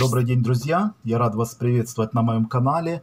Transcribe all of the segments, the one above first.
Добрый день, друзья! Я рад вас приветствовать на моем канале.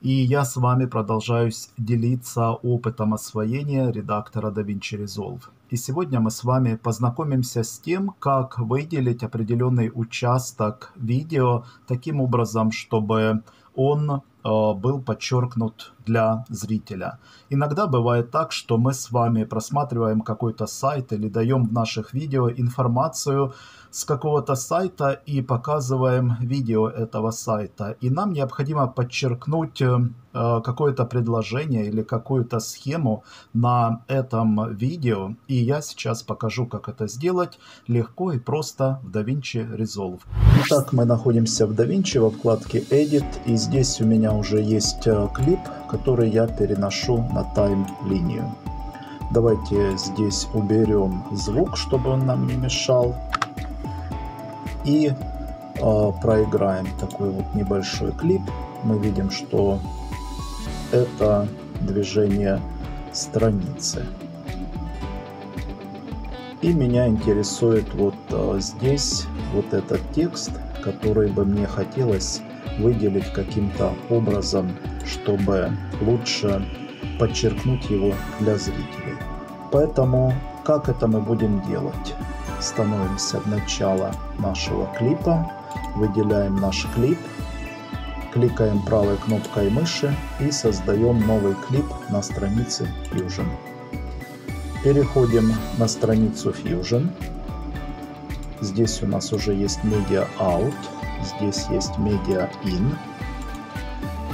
И я с вами продолжаю делиться опытом освоения редактора DaVinci Resolve. И сегодня мы с вами познакомимся с тем, как выделить определенный участок видео таким образом, чтобы он э, был подчеркнут для зрителя. Иногда бывает так, что мы с вами просматриваем какой-то сайт или даем в наших видео информацию, с какого-то сайта и показываем видео этого сайта. И нам необходимо подчеркнуть э, какое-то предложение или какую-то схему на этом видео. И я сейчас покажу, как это сделать легко и просто в DaVinci Resolve. Итак, мы находимся в DaVinci во вкладке Edit. И здесь у меня уже есть э, клип, который я переношу на тайм-линию. Давайте здесь уберем звук, чтобы он нам не мешал и э, проиграем такой вот небольшой клип. Мы видим, что это движение страницы. И меня интересует вот э, здесь вот этот текст, который бы мне хотелось выделить каким-то образом, чтобы лучше подчеркнуть его для зрителей. Поэтому как это мы будем делать? Становимся в начало нашего клипа, выделяем наш клип, кликаем правой кнопкой мыши и создаем новый клип на странице Fusion. Переходим на страницу Fusion. Здесь у нас уже есть Media Out, здесь есть Media In.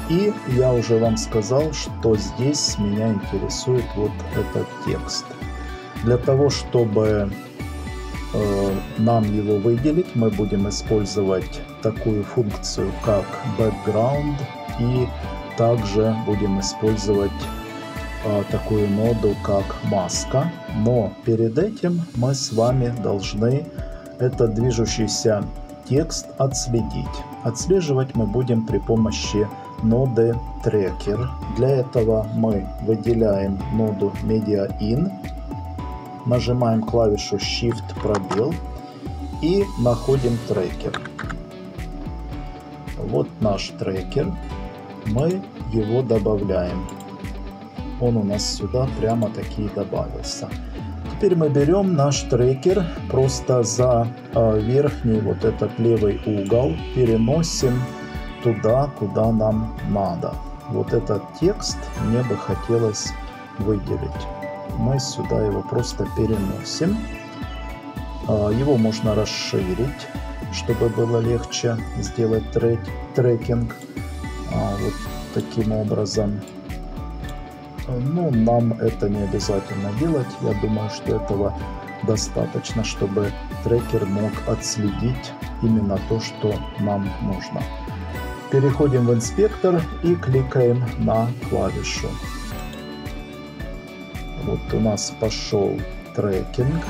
И я уже вам сказал, что здесь меня интересует вот этот текст. Для того, чтобы нам его выделить, мы будем использовать такую функцию, как background, и также будем использовать э, такую ноду, как маска. Но перед этим мы с вами должны этот движущийся текст отследить. Отслеживать мы будем при помощи ноды Tracker. Для этого мы выделяем ноду MediaIn нажимаем клавишу Shift пробел и находим трекер. Вот наш трекер. Мы его добавляем. Он у нас сюда прямо таки добавился. Теперь мы берем наш трекер, просто за э, верхний вот этот левый угол переносим туда, куда нам надо. Вот этот текст мне бы хотелось выделить мы сюда его просто переносим. А, его можно расширить, чтобы было легче сделать трек, трекинг а, вот таким образом. Ну, нам это не обязательно делать. Я думаю, что этого достаточно, чтобы трекер мог отследить именно то, что нам нужно. Переходим в инспектор и кликаем на клавишу. Вот у нас пошел трекинг.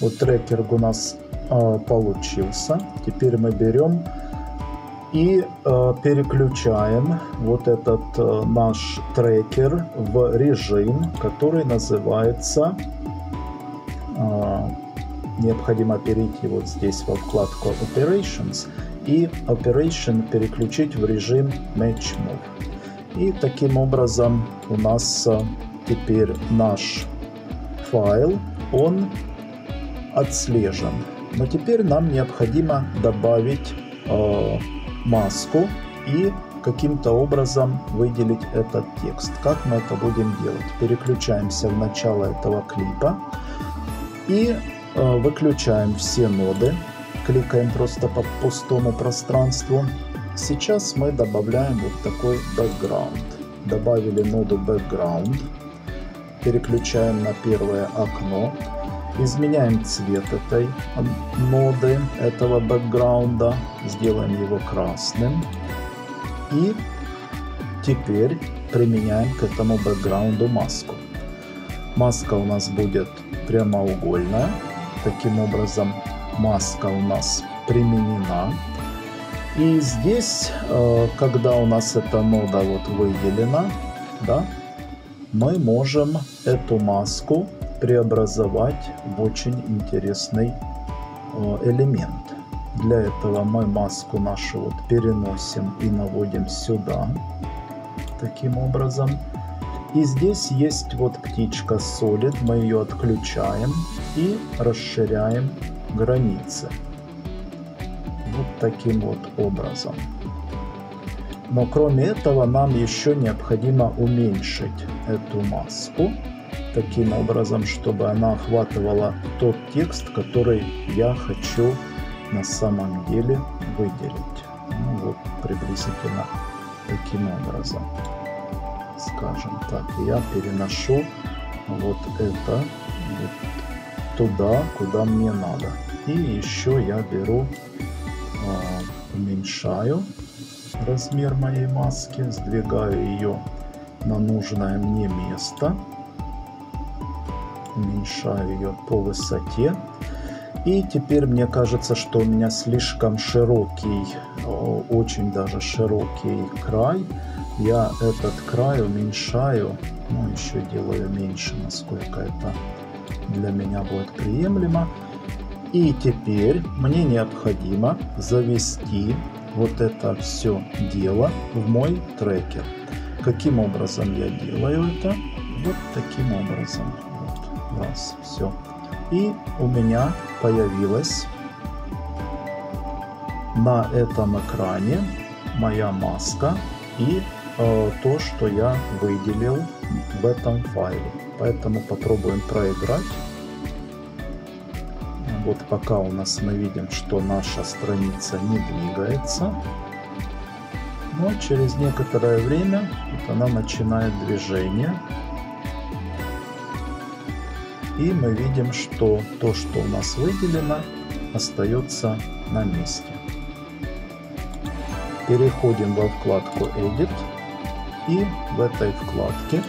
Вот трекер у нас э, получился. Теперь мы берем и э, переключаем вот этот э, наш трекер в режим, который называется э, необходимо перейти вот здесь во вкладку Operations и Operation переключить в режим Match Move. И таким образом у нас э, теперь наш файл, он отслежен. Но теперь нам необходимо добавить э, маску и каким-то образом выделить этот текст. Как мы это будем делать? Переключаемся в начало этого клипа и выключаем все ноды, кликаем просто по пустому пространству. Сейчас мы добавляем вот такой background. Добавили ноду background, переключаем на первое окно, изменяем цвет этой ноды, этого бэкграунда, сделаем его красным. И теперь применяем к этому бэкграунду маску. Маска у нас будет прямоугольная, Таким образом, маска у нас применена. И здесь, э, когда у нас эта нода вот выделена, да, мы можем эту маску преобразовать в очень интересный э, элемент. Для этого мы маску нашу вот переносим и наводим сюда, таким образом. И здесь есть вот птичка Solid, мы ее отключаем и расширяем границы. Вот таким вот образом. Но кроме этого нам еще необходимо уменьшить эту маску таким образом, чтобы она охватывала тот текст, который я хочу на самом деле выделить. Ну, вот приблизительно таким образом. Скажем так, я переношу вот это вот туда, куда мне надо. И еще я беру, э, уменьшаю размер моей маски, сдвигаю ее на нужное мне место, уменьшаю ее по высоте. И теперь мне кажется, что у меня слишком широкий, очень даже широкий край. Я этот край уменьшаю, ну еще делаю меньше, насколько это для меня будет приемлемо. И теперь мне необходимо завести вот это все дело в мой трекер. Каким образом я делаю это? Вот таким образом. Вот, раз, все. И у меня появилась на этом экране моя маска и то, что я выделил в этом файле. Поэтому попробуем проиграть. Вот пока у нас мы видим, что наша страница не двигается. Но через некоторое время вот она начинает движение. И мы видим, что то, что у нас выделено, остается на месте. Переходим во вкладку Edit. И в этой вкладке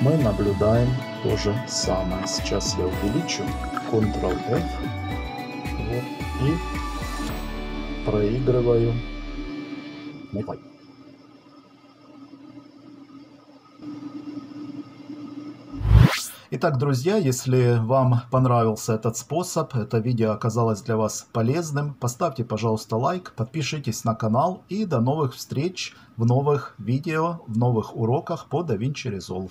мы наблюдаем то же самое. Сейчас я увеличу Ctrl-F вот, и проигрываю мой Итак, друзья, если вам понравился этот способ, это видео оказалось для вас полезным, поставьте, пожалуйста, лайк, подпишитесь на канал и до новых встреч в новых видео, в новых уроках по DaVinci Resolve.